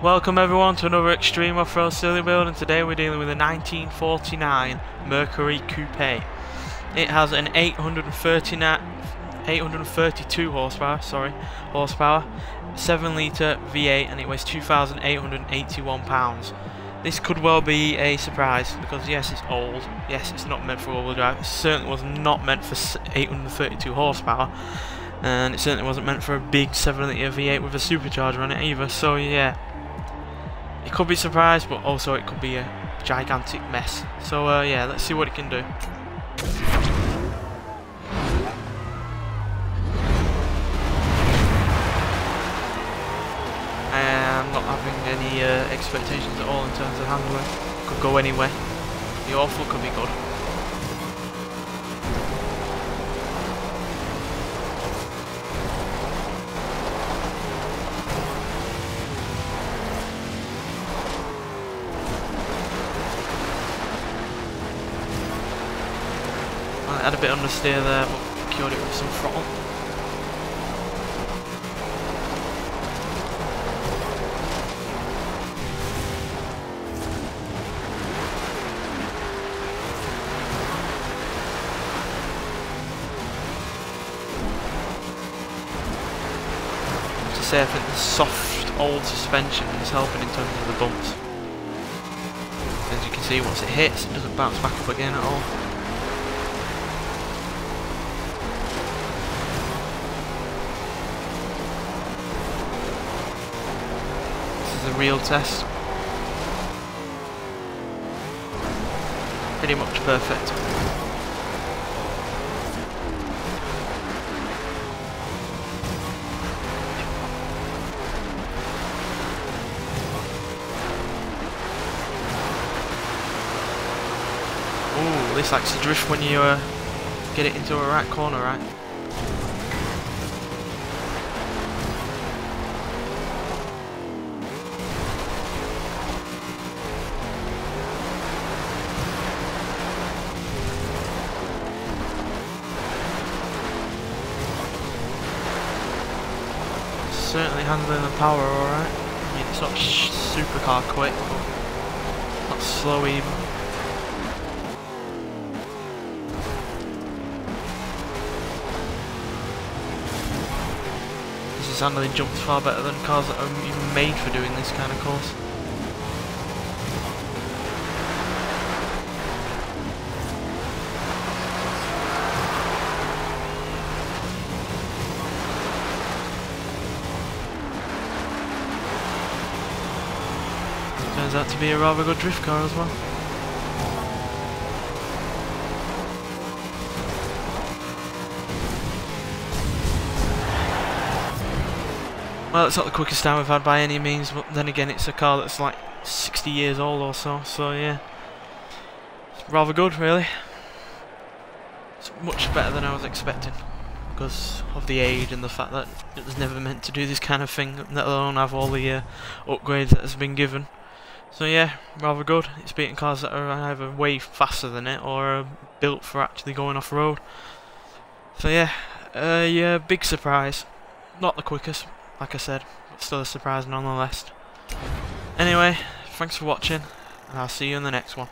Welcome everyone to another Extreme Off-Road Silly build and today we're dealing with a 1949 Mercury Coupe. It has an 839, 832 horsepower, sorry, horsepower, 7 litre V8 and it weighs 2,881 pounds. This could well be a surprise because yes it's old, yes it's not meant for all-wheel drive, it certainly was not meant for 832 horsepower and it certainly wasn't meant for a big 7 litre V8 with a supercharger on it either so yeah it could be a surprise, but also it could be a gigantic mess. So uh, yeah, let's see what it can do. I'm not having any uh, expectations at all in terms of handling. Could go anywhere. The awful could be good. Had a bit understeer there, but cured it with some throttle. to say I think the soft old suspension is helping in terms of the bumps. As you can see once it hits it doesn't bounce back up again at all. The real test. Pretty much perfect. Ooh, this likes to drift when you uh, get it into a right corner, right? Certainly handling the power alright. I mean, it's not super car quick, but not slow even. This is handling jumps far better than cars that are even made for doing this kind of course. Turns out to be a rather good drift car as well. Well, it's not the quickest time we've had by any means, but then again, it's a car that's like 60 years old or so, so yeah. It's rather good, really. It's much better than I was expecting, because of the age and the fact that it was never meant to do this kind of thing, let alone have all the uh, upgrades that has been given. So yeah, rather good. It's beating cars that are either way faster than it or are built for actually going off-road. So yeah, uh, yeah, big surprise. Not the quickest, like I said, but still a surprise nonetheless. Anyway, thanks for watching, and I'll see you in the next one.